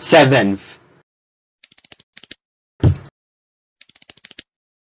seventh.